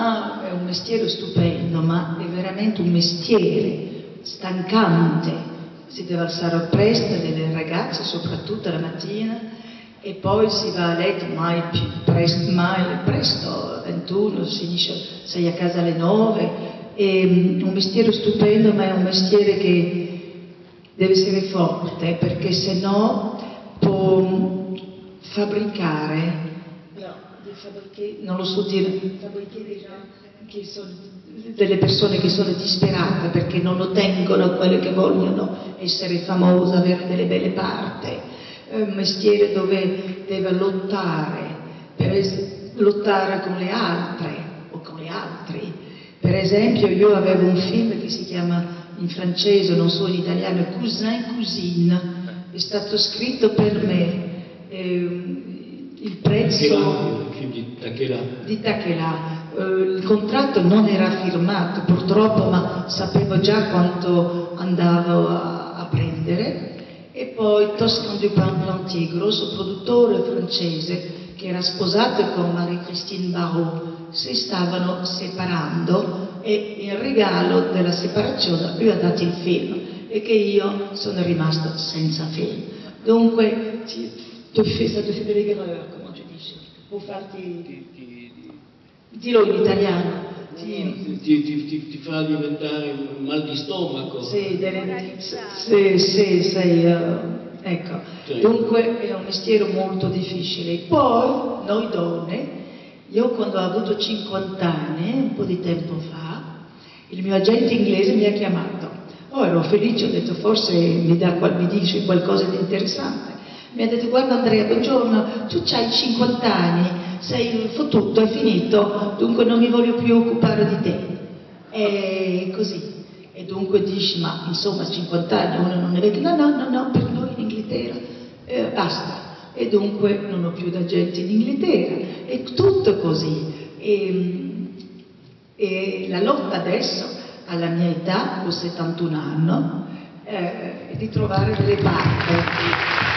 Ah, è un mestiere stupendo, ma è veramente un mestiere stancante. Si deve alzare presto, delle ragazze soprattutto la mattina, e poi si va a letto mai più presto, mai presto, 21, si finisce, sei a casa alle 9. È un mestiere stupendo, ma è un mestiere che deve essere forte, perché se no può fabbricare non lo so dire, delle persone che sono disperate perché non ottengono quello che vogliono, essere famose, avere delle belle parti. È un mestiere dove deve lottare, per lottare con le altre o con gli altri. Per esempio io avevo un film che si chiama in francese, non so in italiano, Cousin Cousine, è stato scritto per me. Eh, il prezzo di Takela. Uh, il contratto non era firmato purtroppo, ma sapevo già quanto andavo a, a prendere. E poi Toscan Dupin Plantier, grosso produttore francese, che era sposato con Marie-Christine Barrault, si stavano separando e in regalo della separazione lui ha dato il film e che io sono rimasta senza film. Dunque, tu fais ça, tu fais delle erreurs, come tu dici può farti... Dillo in italiano. Ti, ti, ti, ti, fa diventare un mal di stomaco. Sì, delle, sì, sì, sei, uh, ecco. Sì. Dunque è un mestiere molto difficile. Poi, noi donne, io quando ho avuto 50 anni, un po' di tempo fa, il mio agente inglese mi ha chiamato. Oh, ero felice, ho detto forse mi, dà, mi dice qualcosa di interessante mi ha detto guarda Andrea, buongiorno, tu hai 50 anni, sei fottuto, è finito, dunque non mi voglio più occupare di te. E così. E dunque dici, ma insomma 50 anni uno non è vecchio, no, no, no, no, per noi in Inghilterra eh, basta. E dunque non ho più da gente in Inghilterra. È tutto così. E, e la lotta adesso, alla mia età, ho 71 anni, eh, è di trovare delle parti.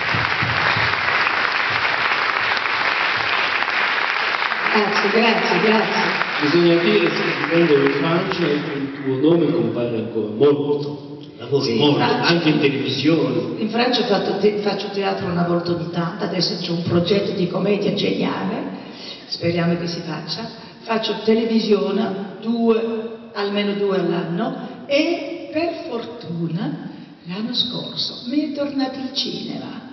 Grazie, grazie, grazie. Bisogna dire che vivendo in Francia il tuo nome compare ancora molto, lavori sì, molto, Francia, anche in televisione. In Francia te, faccio teatro una volta ogni tanto, adesso c'è un progetto di commedia geniale, speriamo che si faccia. Faccio televisione due, almeno due all'anno e per fortuna l'anno scorso mi è tornato il cinema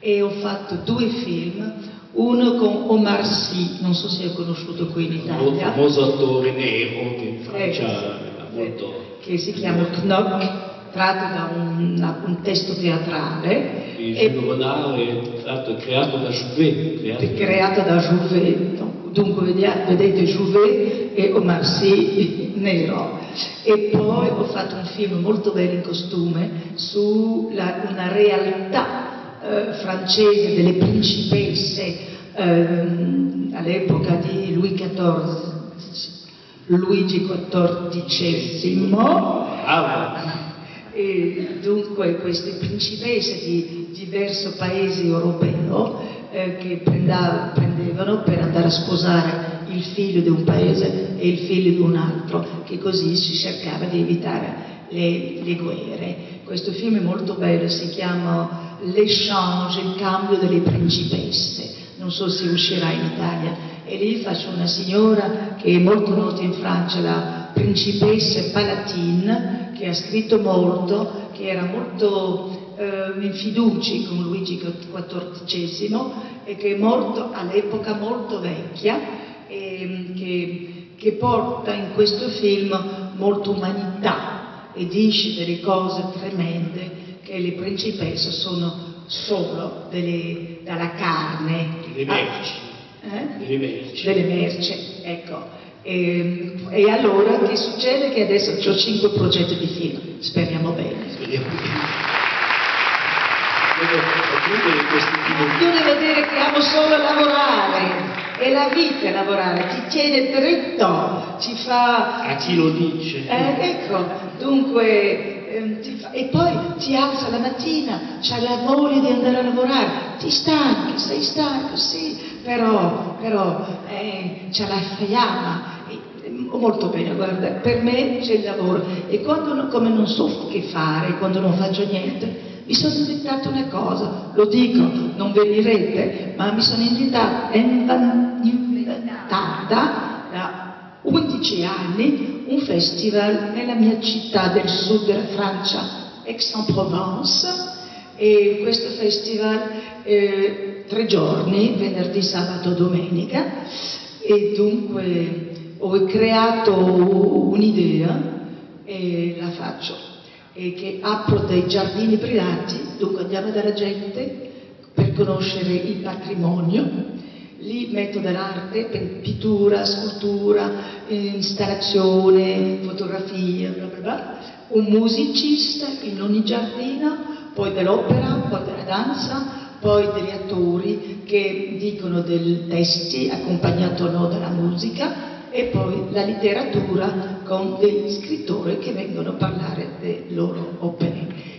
e ho fatto due film uno con Omar Sy, non so se è conosciuto qui in Italia. Un famoso attore nero che in Francia era molto... Che si chiama Knock, tratto da un, un testo teatrale. Il e, film tratto, creato da Jouvet. Creato, creato da Jouvet. Dunque vedete Jouvet e Omar Sy nero. E poi ho fatto un film molto bello in costume su la, una realtà eh, francese delle principesse eh, all'epoca di Louis XIV, Luigi XIV. E dunque queste principesse di diversi paesi europei eh, che prendevano per andare a sposare il figlio di un paese e il figlio di un altro, che così si cercava di evitare le, le guerre. Questo film è molto bello, si chiama L'échange, il cambio delle principesse. Non so se uscirà in Italia. E lì faccio una signora che è molto nota in Francia, la principessa Palatine, che ha scritto molto, che era molto eh, in fiducia con Luigi XIV e che è morto all'epoca molto vecchia e che, che porta in questo film molta umanità e dice delle cose tremende che le principesse sono solo delle, dalla carne. Delle merci. Eh? Delle merci. Delle merci, ecco. E, e, allora che succede? Che adesso ho cinque progetti di film, speriamo bene. Speriamo bene. Tu devi vedere che amo solo lavorare, è la vita lavorare, ti tiene dritto, ti fa... A chi lo dice? Eh, ecco, dunque Ehm, e poi ti alza la mattina, c'hai la voglia di andare a lavorare, ti stanchi, sei stanco, sì, però, però eh, c'è la fiamma, Oh, molto bene, guarda, per me c'è il lavoro. E quando, come non so che fare, quando non faccio niente, mi sono inventata una cosa, lo dico, non venirete, ma mi sono inventata, inventata da 11 anni un festival nella mia città del sud della Francia, Aix-en-Provence, e questo festival eh, tre giorni, venerdì, sabato, domenica, e dunque ho creato un'idea e la faccio, e che apro dei giardini privati, dunque andiamo dalla gente per conoscere il patrimonio, lì metto dell'arte, pittura, scultura, installazione, fotografia, bla bla bla, un musicista in ogni giardino, poi dell'opera, poi della danza, poi degli attori che dicono dei testi accompagnato no dalla musica e poi la letteratura con degli scrittori che vengono a parlare delle loro opere.